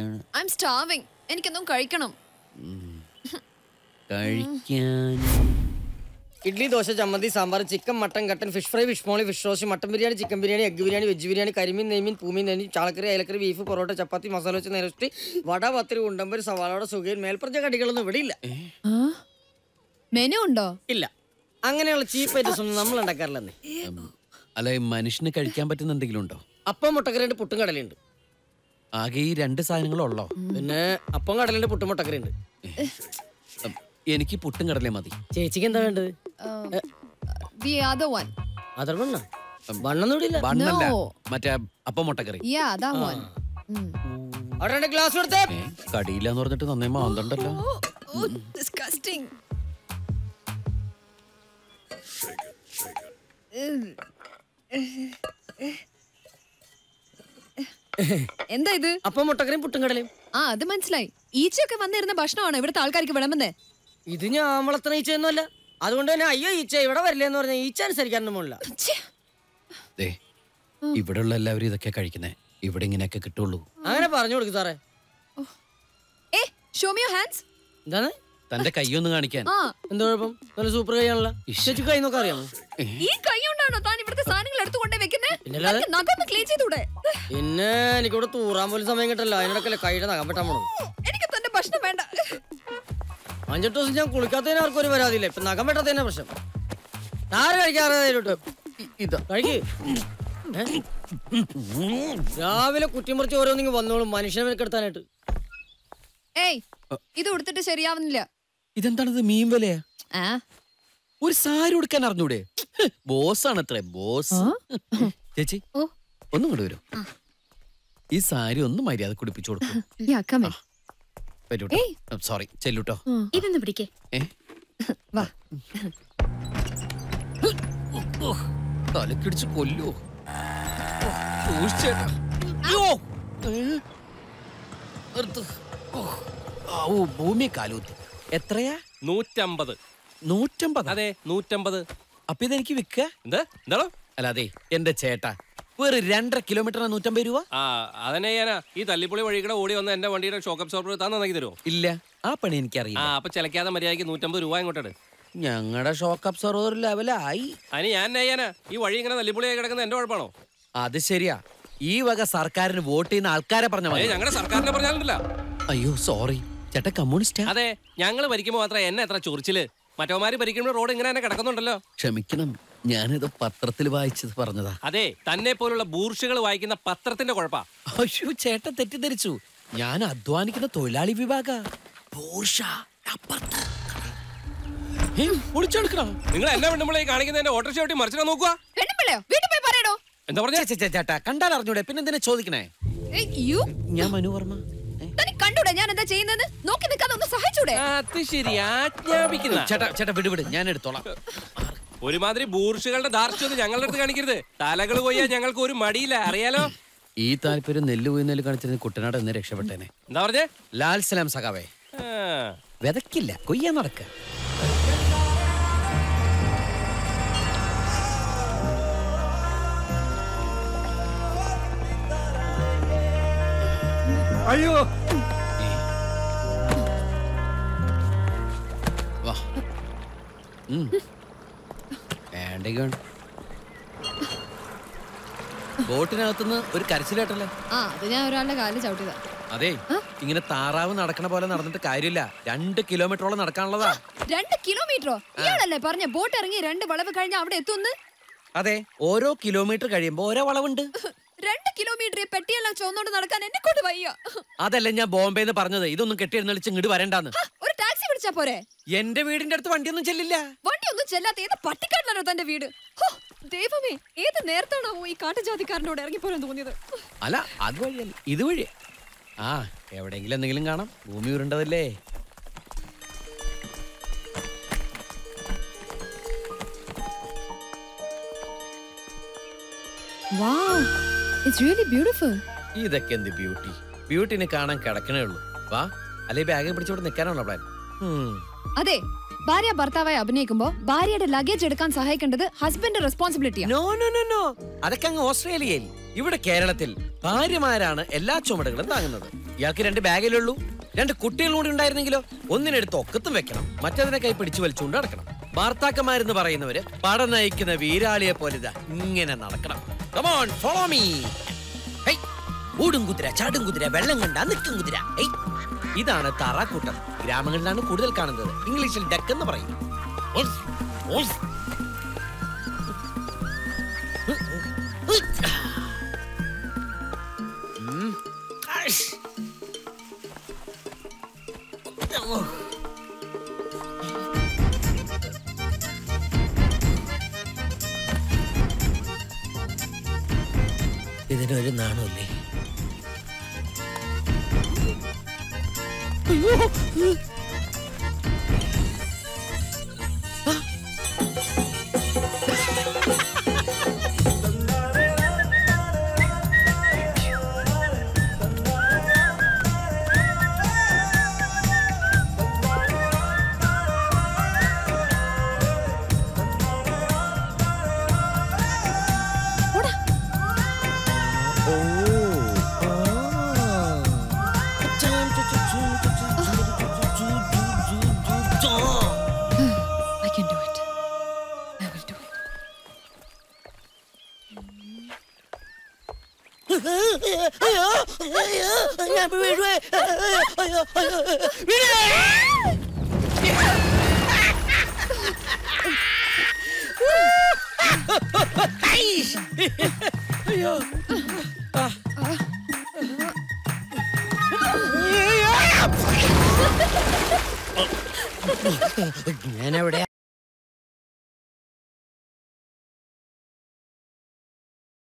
I M starving എനിക്കൊന്നും കഴിക്കണം. കഴിക്കാൻ. ഇഡ്ലി ദോശ ചമ്മന്തി സാമ്പാർ ചിക്കൻ മട്ടൻ കട്ടൻ fish fry fish molee fish roast mutton biryani chicken biryani egg biryani veg biryani കരിമീൻ നെയ്മീൻ പൂമീൻ നെയ്മീൻ ചാളക്കറി അയലക്കറി ബീഫ് പൊറോട്ട ചപ്പാത്തി മസാല വെച്ച് നെരസ്റ്റി വട പത്തിരി ഉണ്ടമ്പര് സവാളയുടെ സുഖയിൽ മേൽപ്പറഞ്ഞ കടികളൊന്നും ഇവിടെ ഇല്ല. മെനു ഉണ്ടോ? ഇല്ല. അങ്ങനെയുള്ള ചീപ്പ് ഐറ്റംസ് ഒന്നും നമ്മൾ ഉണ്ടാക്കാറില്ലെന്നേ. അല്ല മനുഷ്യന് കഴിക്കാൻ പറ്റുന്ന എന്തെങ്കിലും ഉണ്ടോ? അപ്പം മുട്ടക്കറിയുണ്ട് പുട്ടും കടലുണ്ട് ആകെ ഈ രണ്ട് സാധനങ്ങളുള്ളോ? പിന്നെ അപ്പം കടലിന്റെ പുട്ടും മുട്ടക്കറിയുണ്ട് എനിക്ക് പുട്ടും കടലേ മതി. ചേച്ചിക്ക് എന്താ വേണ്ടത്? ദി അതർ വൺ അതർ വണ്ണ വണ്ണൊന്നും ഇവിടെ ബണ്ണല്ല മറ്റേ അപ്പം മുട്ടക്കറി. അവിടെ രണ്ട് ഗ്ലാസ് കൊടുത്തേ. പറഞ്ഞിട്ട് നന്നേ മാന്തണ്ടല്ലോ. ഡിസ്കസ്റ്റിംഗ് എന്താ ഇത്? അപ്പം മുട്ടക്കറിയും പുട്ടും കടലയും. ആ അത് മനസ്സിലായി. ഈച്ചയൊക്കെ വന്നിരുന്ന ഭക്ഷണമാണോ ഇവിടുത്തെ ആൾക്കാർക്ക് വിളമ്പുന്നേ? ഇത് ഞാൻ വളർത്തുന്ന ഈച്ചയൊന്നുമല്ല. അതുകൊണ്ട് തന്നെ അയ്യോ ഈച്ച ഇവിടെ വരില്ലെന്ന് പറഞ്ഞ ഈച്ച അനുസരിക്കാനൊന്നും ഇവിടെ ദേ ഇവിടെയുള്ള എല്ലാവരും ഇതൊക്കെ കഴിക്കുന്നേ. ഇവിടെ ഇങ്ങനെയൊക്കെ കിട്ടുള്ളൂ. അങ്ങനെ പറഞ്ഞു കൊടുക്കും സാറേ. ഏ ഷോ മി യുവർ ഹാൻഡ്സ് എന്താണ്? തന്റെ കൈയൊന്ന് കാണിക്കാൻ. എന്താ കുഴപ്പം? നല്ല സൂപ്പർ കൈയാണല്ലോ ചേച്ചി കൈ നോക്കാൻ അറിയാമോ? ഈ കൈ കൊണ്ടാണോ താൻ ഇവിടുത്തെ സാധനങ്ങൾ എടുത്തു കൊണ്ടേ വെക്കുന്നേ? പിന്നല്ലാതെ? നഖം ക്ലീൻ ചെയ്തൂടെ പിന്നെ എനിക്കിവിടെ തൂറാൻ പോലും സമയം കിട്ടല്ലോ അതിനിടക്കല്ലേ കൈയുടെ നഖം വെട്ടാൻ പോണത്. എനിക്ക് തന്റെ ഭക്ഷണം വേണ്ട. അഞ്ചെട്ട് ദിവസം ഞാൻ കുളിക്കാത്തതിന് ആർക്കും ഒരു പരാതിയില്ല. ഇപ്പൊ നഖം വെട്ടാത്തതിനെ പ്രശ്നം. ആര് കഴിക്കാറുണ്ട് ഇതാ. കഴിക്ക്? രാവിലെ കുറ്റിമുറിച്ച് ഓരോന്നിങ്ങ് വന്നോളും. മനുഷ്യനെ മെനക്കെടുത്താനായിട്ട് ഏയ് ഇത് കൊടുത്തിട്ട് ശരിയാവുന്നില്ല. ഇതെന്താണിത്? മീൻ വിലയാ? ഒരു സാരി ഉടുക്കാൻ അറിഞ്ഞൂടെ? ബോസ് ആണ് അത്രേ ബോസ് ചേച്ചി ഒന്നും കൂടെ വരും. ഈ സാരി ഒന്ന് മര്യാദ കുടിപ്പിച്ചു കൊടുക്കും. സോറി ചെല്ലൂട്ടോ. ഇതൊന്ന് പിടിക്കേ. വാ. തലക്കിടിച്ച് കൊല്ലോ. ഭൂമി കാലൂത്തി എത്രയാ? നൂറ്റമ്പത്. നൂറ്റമ്പത്? അതെ നൂറ്റമ്പത്. അപ്പൊ ഇതെനിക്ക് വിൽക്ക? എന്താ? എന്താണോ അല്ല അതെ എന്റെ ചേട്ടാ. വേറെ രണ്ടര കിലോമീറ്റർ നൂറ്റമ്പത് രൂപ? ആ അതന്നെ ഞാനാ. ഈ തല്ലിപ്പൊളി വഴി കൂടെ ഓടി വന്ന എന്റെ വണ്ടിയുടെ ഷോക്ക് അബ്സോർബർ താൻ നന്നാക്കി തരുമോ ഇല്ല ആ പണി എനിക്കറിയാം ആ അപ്പൊ ചിലക്കാതെ മര്യാദയ്ക്ക് നൂറ്റമ്പത് രൂപ ഇങ്ങോട്ടെ ഞങ്ങളുടെ ഷോക്ക് അബ്സർവർ ലെവലായി. അതിന് ഞാൻ എന്നാ ചെയ്യാനാ? ഈ വഴി ഇങ്ങനെ തല്ലിപ്പൊളിയായി കിടക്കുന്ന എന്റെ കുഴപ്പമാണോ? അത് ശരിയാ. ഈ വക സർക്കാരിന് വോട്ട് ചെയ്യുന്ന ആൾക്കാരെ പറഞ്ഞ ഞങ്ങളുടെ സർക്കാരിനെ പറഞ്ഞാലുണ്ടല്ല. അയ്യോ സോറി. ചേട്ടാ കമ്മ്യൂണിസ്റ്റാ? അതെ ഞങ്ങൾ ഭരിക്കുമ്പോൾ മാത്രം എന്നെ എത്ര ചൊറിച്ചിൽ? മറ്റവന്മാര് ഭരിക്കുമ്പോൾ റോഡ് ഇങ്ങനെ തന്നെ കിടക്കുന്നുണ്ടല്ലോ. ക്ഷമിക്കണം ഞാനിത് പത്രത്തിൽ വായിച്ചത് പറഞ്ഞതാ. അതെ തന്നെ പോലുള്ള ബൂർഷുകൾ വായിക്കുന്ന പത്രത്തിന്റെ കുഴപ്പാ. അയ്യോ ചേട്ടൻ തെറ്റിദ്ധരിച്ചു. ഞാൻ അധ്വാനിക്കുന്ന തൊഴിലാളി വിഭാഗ. ഒളിച്ചെടുക്കണം നിങ്ങൾ എന്നെ വേണ്ടുമ്പോഴേ കാണിക്കുന്ന എന്റെ ഓട്ടോറിക്ഷ വെട്ടി മറിച്ചിടാൻ നോക്കുക വീട്ടിൽ പോയി പറയടോ. എന്താ പറഞ്ഞ? ചേട്ടാ കണ്ടാൽ അറിഞ്ഞൂടെ പിന്നെ എന്തിനാ ചോദിക്കണേ. ഞാൻ മനു വർമ്മ. കണ്ടൂടെ ഞാൻ എന്താ ചെയ്യുന്നത്? നോക്കി നിൽക്കാതെ ഒന്ന് സഹായിച്ചൂടെ? അത് ശരി ആജ്ഞാപിക്കുന്ന. ചേട്ടാ ചേട്ടാ വിട് വിട്. ഞാൻ എടുത്തോളാം. ഒരുമാതിരി ബൂർഷുകളുടെ ധാർഷ്ട്യം ഞങ്ങളുടെ അടുത്ത് കാണിക്കരുത്. തലകൾ പോയാ ഞങ്ങൾക്ക് ഒരു മടിയില്ല. അറിയാലോ? ഈ താല്പര്യം നെല്ല് പോയി നെല്ല് കാണിച്ചിരുന്ന കുട്ടനാട് എന്ന് രക്ഷപ്പെട്ടേനെ. എന്താ പറഞ്ഞേ? ലാൽ സലാം സഖാവേ. വിതക്കില്ല. കൊയ്യാൻ നടക്ക. അയ്യോ. ബോട്ടിനകത്തുനിന്ന് ഒരു കരച്ചിലേട്ടല്ലേ? ആ അത് ഞാൻ ഒരാളുടെ കാലിൽ ചവിട്ടിയതാ. അതെ ഇങ്ങനെ താറാവ് നടക്കണ പോലെ നടന്നിട്ട് കാര്യമില്ല. രണ്ട് കിലോമീറ്ററോളം നടക്കാനുള്ളതാ. രണ്ട് കിലോമീറ്ററോ? ഇയാളല്ലേ പറഞ്ഞ ബോട്ട് ഇറങ്ങി രണ്ട് വളവ് കഴിഞ്ഞ അവിടെ എത്തുന്നു അതെ ഓരോ കിലോമീറ്റർ കഴിയുമ്പോ ഓരോ വളവുണ്ട്. രണ്ട് കിലോമീറ്റർ പെട്ടിയെല്ലാം ചോന്നോണ്ട് നടക്കാൻ എന്നെ കൊണ്ട് വയ്യ. അതല്ല ഞാൻ ബോംബെന്ന് പറഞ്ഞത്. ഇതൊന്നും കെട്ടിയെഴുന്നള്ളിച്ച് ഇങ്ങോട്ട് വരണ്ടാന്ന്. പിടിച്ചാ പോരെ? എന്റെ വീടിന്റെ അടുത്ത് വണ്ടിയൊന്നും ചെല്ലില്ല. വണ്ടിയൊന്നും ചെല്ലാത്ത ഏത് പട്ടിക്കാട്ടിലാണോ തന്റെ വീട്? ദൈവമേ ഏത് നേരത്താണോ ഈ കാട്ടുജാതിക്കാരനോട് ഇറങ്ങിപ്പോരാൻ തോന്നിയത്? അല്ല അത് വഴിയല്ല ഇത് വഴി ആ എവിടെയെങ്കിലും എന്തെങ്കിലും കാണാം. ഭൂമി ഉരുണ്ടതല്ലേ? ഇതൊക്കെ എന്ത് ബ്യൂട്ടി ബ്യൂട്ടിനെ കാണാൻ കിടക്കണേ ഉള്ളൂ. വാ അല്ലെ ബാഗ് പിടിച്ചോട്ട് നിൽക്കാനാണോ പ്ലാൻ അതെ ഭാര്യ ഭർത്താവായി അഭിനയിക്കുമ്പോ ഭാര്യയുടെ ലഗേജ് എടുക്കാൻ സഹായിക്കേണ്ടത് ഹസ്ബൻഡ് റെസ്പോൺസിബിലിറ്റിയാണ് നോ നോ നോ നോ അതൊക്കെ അങ്ങ് ഓസ്ട്രേലിയയിൽ. ഇവിടെ കേരളത്തിൽ ഭാര്യമാരാണ് എല്ലാ ചുമടുകളും താങ്ങുന്നത്. ഇയാൾക്ക് രണ്ട് ബാഗിലുള്ളൂ രണ്ട് കുട്ടികളും കൂടി ഉണ്ടായിരുന്നെങ്കിലോ ഒന്നിനെടുത്ത് ഒക്കത്തും വെക്കണം. മറ്റതിനെ കൈ പിടിച്ചു വലിച്ചുകൊണ്ട് നടക്കണം. ഭർത്താക്കന്മാരെന്ന് പറയുന്നവര് പട നയിക്കുന്ന വീരാളിയെ പോലെ ഇങ്ങനെ നടക്കണം. കമോൺ ഫോളോ മീ ഊടും കുതിര ചാടും കുതിര വെള്ളം കണ്ട നിൽക്കും കുതിര. ഇതാണ് തറാക്കൂട്ടം. ഗ്രാമങ്ങളിലാണ് കൂടുതൽ കാണുന്നത്. ഇംഗ്ലീഷിൽ ഡക്ക് എന്ന് പറയും. ഇതിനൊരു ഓസ്. 哎呦！ഞാനെവിടെ